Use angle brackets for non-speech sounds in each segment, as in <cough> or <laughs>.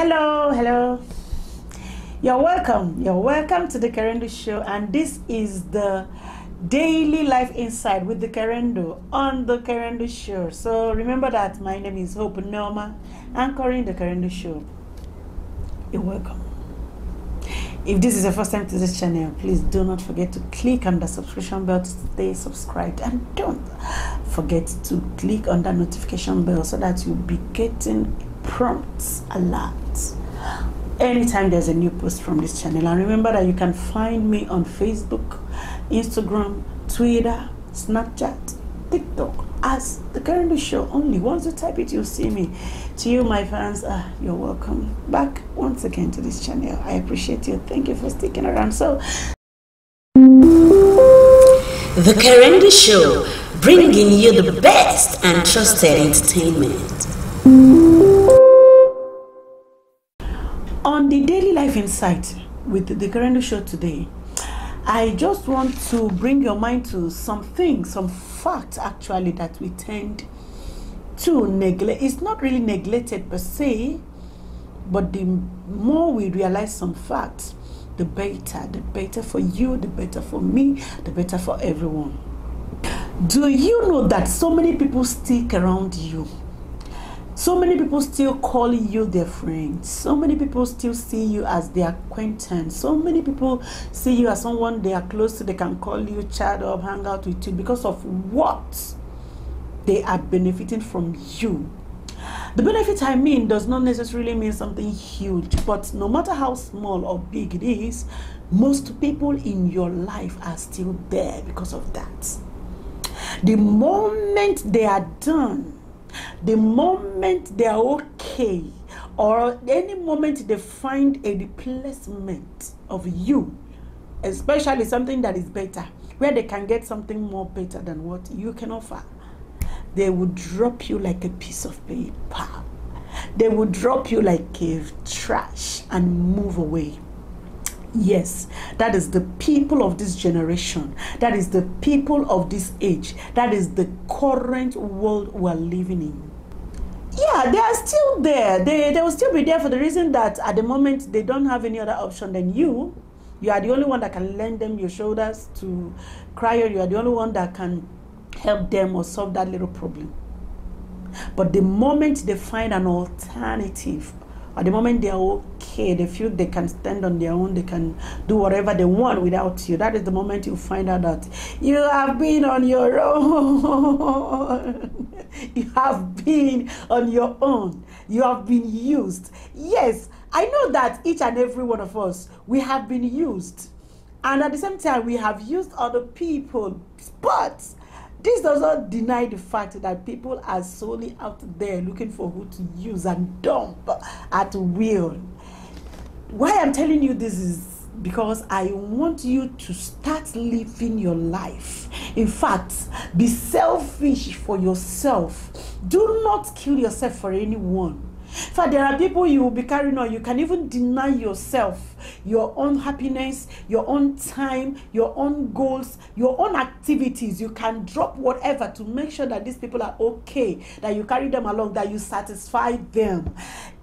Hello, hello. You're welcome. You're welcome to the Kerendu Show, and this is the daily life inside with the Kerendu on the Kerendu Show. So remember that my name is Hope Norma, anchoring the Kerendu Show. You're welcome. If this is your first time to this channel, please do not forget to click on the subscription bell to stay subscribed, and don't forget to click on that notification bell so that you'll be getting prompts alerts anytime there's a new post from this channel. And remember that you can find me on Facebook, Instagram, Twitter, Snapchat, TikTok as the Kerendu show only. Once you type it, you'll see me. To you, my fans, uh, you're welcome back once again to this channel. I appreciate you. Thank you for sticking around. So, The Kerendu Show, bringing you the best and trusted entertainment. Insight with the Kerendu show today, I just want to bring your mind to some things, some facts actually that we tend to neglect. It's not really neglected per se, but the more we realize some facts, the better. The better for you, the better for me, the better for everyone. Do you know that so many people stick around you? So many people still call you their friends. So many people still see you as their acquaintance. So many people see you as someone they are close to. They can call you, chat up, hang out with you because of what they are benefiting from you. The benefit I mean does not necessarily mean something huge, but no matter how small or big it is, most people in your life are still there because of that. The moment they are done, the moment they are okay, or any moment they find a replacement of you, especially something that is better, where they can get something more better than what you can offer, they will drop you like a piece of paper. They will drop you like a trash and move away. Yes, that is the people of this generation. That is the people of this age. That is the current world we're living in. Yeah, they are still there. They, they will still be there for the reason that at the moment they don't have any other option than you. You are the only one that can lend them your shoulders to cry, or you are the only one that can help them or solve that little problem. But the moment they find an alternative, at the moment they are okay, they feel they can stand on their own, they can do whatever they want without you. That is the moment you find out that you have been on your own. <laughs> you have been on your own. You have been used. Yes, I know that each and every one of us, we have been used. And at the same time, we have used other people. But this does not deny the fact that people are solely out there looking for who to use and dump at will. Why I'm telling you this is because I want you to start living your life. In fact, be selfish for yourself. Do not kill yourself for anyone. Fact, there are people you will be carrying on. You can even deny yourself your own happiness, your own time, your own goals, your own activities. You can drop whatever to make sure that these people are okay, that you carry them along, that you satisfy them.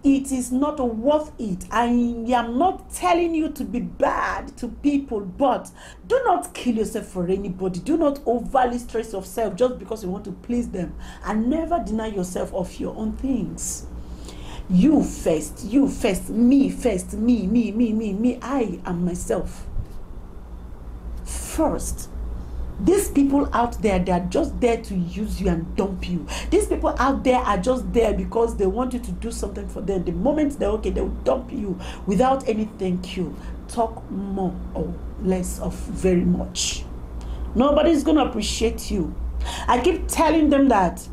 It is not worth it. I am not telling you to be bad to people, but do not kill yourself for anybody. Do not overly stress yourself just because you want to please them. And never deny yourself of your own things you first you first me first me me me me me. I am myself. First these people out there they are just there to use you and dump you. These people out there are just there because they want you to do something for them. The moment they're okay they'll dump you without any thank you. Talk more or less of very much. Nobody's gonna appreciate you. I keep telling them that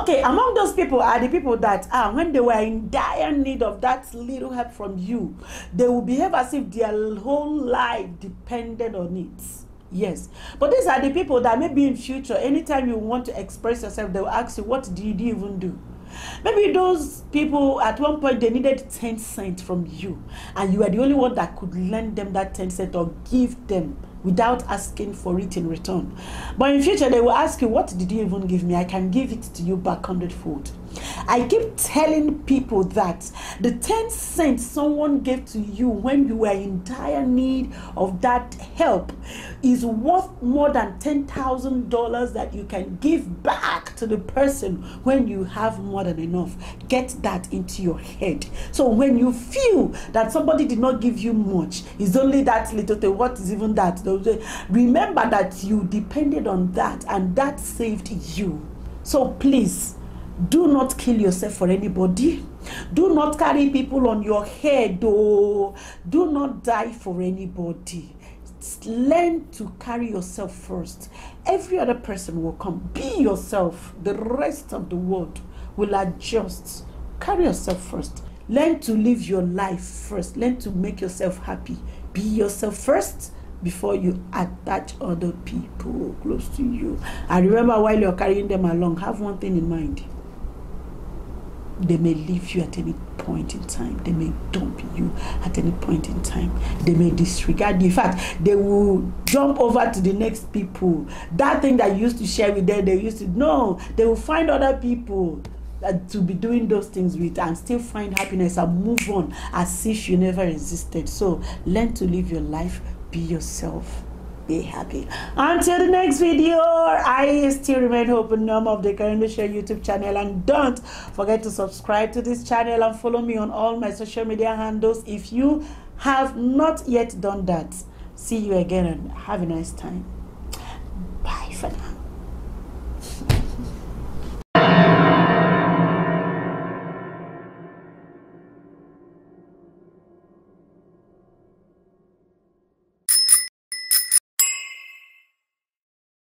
okay among those people are the people that are, when they were in dire need of that little help from you they will behave as if their whole life depended on it. Yes. But these are the people that maybe in future anytime you want to express yourself they will ask you what did you even do? Maybe those people at one point they needed 10 cents from you and you are the only one that could lend them that 10 cents or give them without asking for it in return. But in future, they will ask you, What did you even give me? I can give it to you back hundredfold. I keep telling people that the 10 cents someone gave to you when you were in dire need of that help is worth more than $10,000 that you can give back to the person when you have more than enough. Get that into your head. So when you feel that somebody did not give you much, it's only that little thing. What is even that? Remember that you depended on that and that saved you. So please do not kill yourself for anybody. Do not carry people on your head oh do not die for anybody. Learn to carry yourself first. Every other person will come. Be yourself. The rest of the world will adjust. Carry yourself first. Learn to live your life first. Learn to make yourself happy. Be yourself first before you attach other people close to you. And remember while you're carrying them along have one thing in mind they may leave you at any point in time. They may dump you at any point in time. They may disregard you. In fact, they will jump over to the next people. That thing that you used to share with them, they used to no. They will find other people that to be doing those things with and still find happiness and move on as if you never existed. So learn to live your life. Be yourself be happy. Until the next video, I still remain Hope Norm of the Share YouTube channel. And don't forget to subscribe to this channel and follow me on all my social media handles if you have not yet done that. See you again and have a nice time.